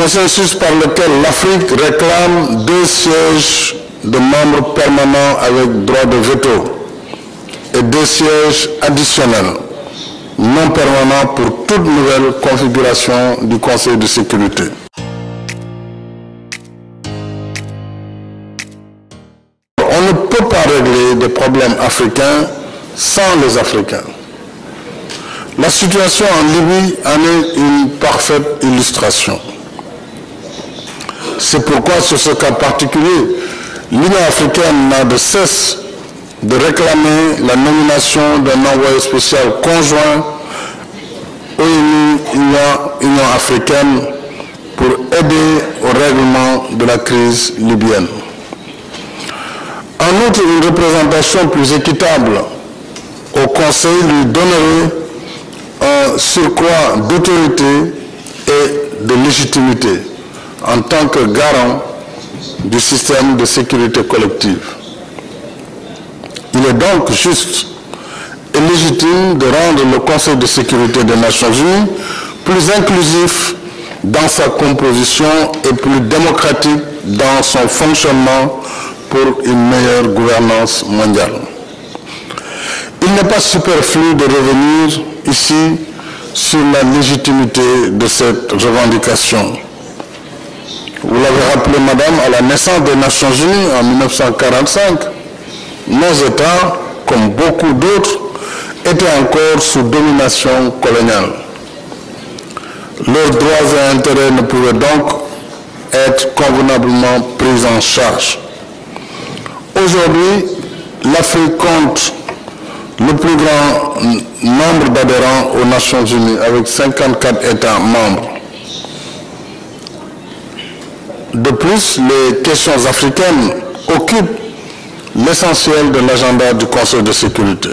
consensus par lequel l'Afrique réclame deux sièges de membres permanents avec droit de veto et deux sièges additionnels non permanents pour toute nouvelle configuration du Conseil de sécurité. On ne peut pas régler des problèmes africains sans les Africains. La situation en Libye en est une parfaite illustration. C'est pourquoi, sur ce cas particulier, l'Union africaine n'a de cesse de réclamer la nomination d'un envoyé spécial conjoint au Union africaine pour aider au règlement de la crise libyenne. En outre, une représentation plus équitable au Conseil lui donnerait un surcroît d'autorité et de légitimité en tant que garant du système de sécurité collective. Il est donc juste et légitime de rendre le Conseil de sécurité des Nations Unies plus inclusif dans sa composition et plus démocratique dans son fonctionnement pour une meilleure gouvernance mondiale. Il n'est pas superflu de revenir ici sur la légitimité de cette revendication. Vous l'avez rappelé, Madame, à la naissance des Nations Unies en 1945, nos États, comme beaucoup d'autres, étaient encore sous domination coloniale. Leurs droits et intérêts ne pouvaient donc être convenablement pris en charge. Aujourd'hui, l'Afrique compte le plus grand nombre d'adhérents aux Nations Unies, avec 54 États membres. De plus, les questions africaines occupent l'essentiel de l'agenda du Conseil de sécurité.